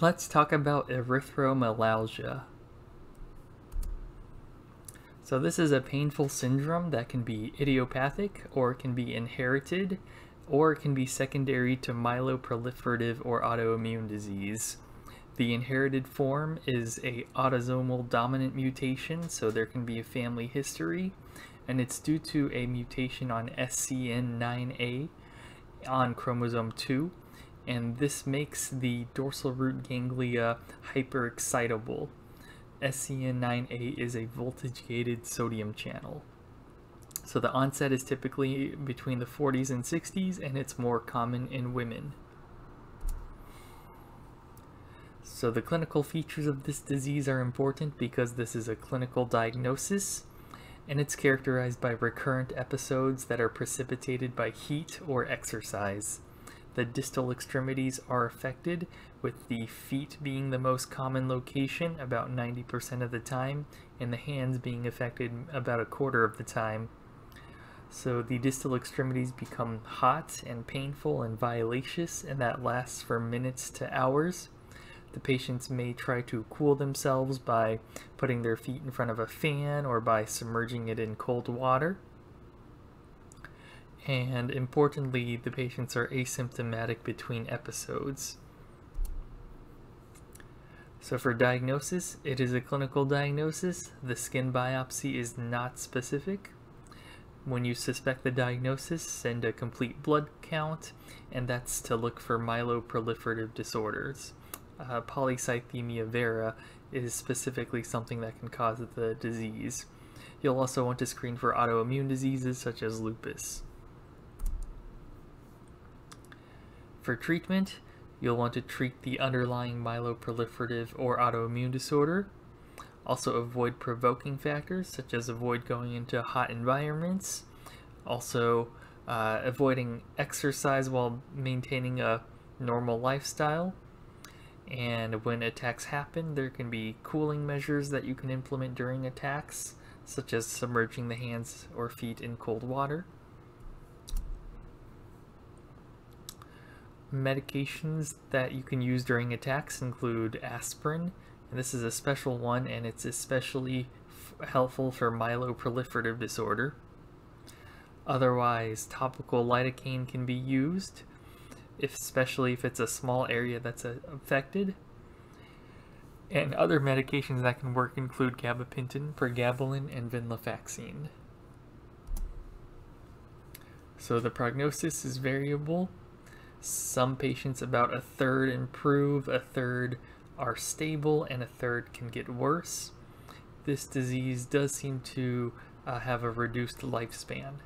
Let's talk about erythromelalgia. So this is a painful syndrome that can be idiopathic or can be inherited or can be secondary to myeloproliferative or autoimmune disease. The inherited form is a autosomal dominant mutation, so there can be a family history, and it's due to a mutation on SCN9A on chromosome 2, and this makes the dorsal root ganglia hyperexcitable. SCN9A is a voltage-gated sodium channel. So the onset is typically between the 40s and 60s, and it's more common in women. So the clinical features of this disease are important because this is a clinical diagnosis, and it's characterized by recurrent episodes that are precipitated by heat or exercise. The distal extremities are affected, with the feet being the most common location about 90% of the time, and the hands being affected about a quarter of the time. So the distal extremities become hot and painful and violaceous, and that lasts for minutes to hours. The patients may try to cool themselves by putting their feet in front of a fan or by submerging it in cold water. And importantly, the patients are asymptomatic between episodes. So for diagnosis, it is a clinical diagnosis. The skin biopsy is not specific. When you suspect the diagnosis, send a complete blood count, and that's to look for myeloproliferative disorders uh, polycythemia vera is specifically something that can cause the disease. You'll also want to screen for autoimmune diseases such as lupus. For treatment, you'll want to treat the underlying myeloproliferative or autoimmune disorder. Also avoid provoking factors such as avoid going into hot environments. Also uh, avoiding exercise while maintaining a normal lifestyle and when attacks happen, there can be cooling measures that you can implement during attacks, such as submerging the hands or feet in cold water. Medications that you can use during attacks include aspirin, and this is a special one and it's especially helpful for myeloproliferative disorder. Otherwise, topical lidocaine can be used if, especially if it's a small area that's uh, affected. And other medications that can work include gabapentin, for pregabalin, and venlafaxine. So the prognosis is variable. Some patients, about a third improve, a third are stable, and a third can get worse. This disease does seem to uh, have a reduced lifespan.